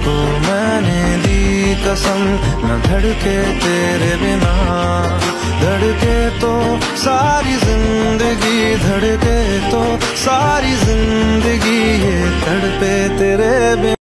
तुझको मैंने दी कसम, न धड़के तेरे बिना। धड़के तो सारी ज़िंदगी, धड़के तो सारी ज़िंदगी ये धड़पे तेरे